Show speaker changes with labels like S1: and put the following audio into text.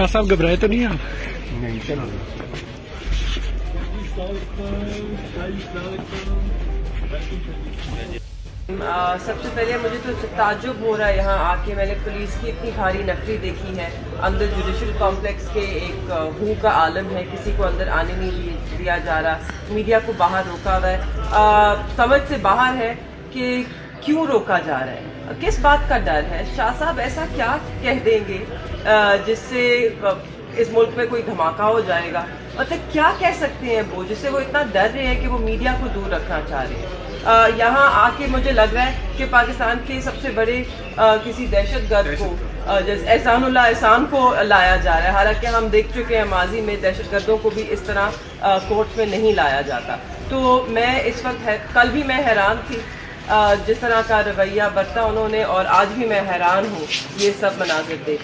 S1: शाह साहब घबराए तो नहीं आप?
S2: नहीं
S3: सबसे पहले मुझे तो ताजुब हो रहा है यहाँ आके। मैंने पुलिस की इतनी भारी नफरी देखी है। अंदर जुडिशल कॉम्प्लेक्स के एक हूँ का आलम है। किसी को अंदर आने नहीं दिया जा रहा। मीडिया को बाहर रोका हुआ है। समझ से बाहर है कि क्यों रोका जा रहा है? किस बात का डर है? शाह साहब ऐसा क्या कह देंगे जिससे इस मुल्क में कोई धमाका हो जाएगा? मतलब क्या कह सकते हैं वो जिससे वो इतना डर रहे हैं कि वो मीडिया को दूर रखना चाह रहे हैं? यहाँ आके मुझे लग रहा है कि पाकिस्तान के सबसे बड़े अ, किसी दहशतगर्द को जैसे एहसानुल्लाह एहसान को लाया जा रहा है। हालाँकि हम देख चुके हैं माजी में दहशतगर्दों को भी इस तरह कोर्ट में नहीं लाया जाता। तो मैं इस वक्त है, कल भी मैं हैरान थी जिस तरह का रवैया बरता उन्होंने और आज भी मैं हैरान हूँ, ये सब मनाजिर देख